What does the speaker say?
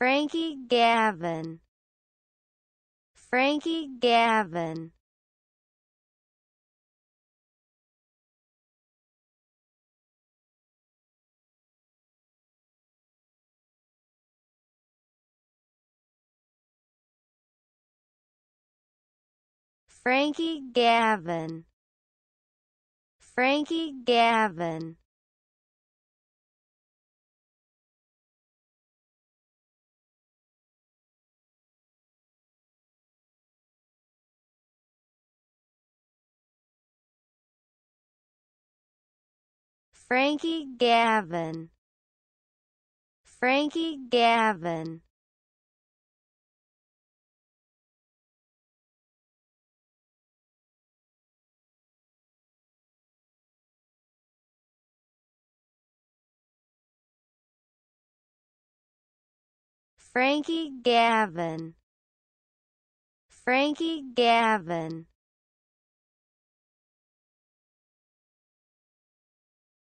Frankie Gavin. Frankie Gavin. Frankie Gavin. Frankie Gavin Frankie Gavin. Frankie Gavin. Frankie Gavin. Frankie Gavin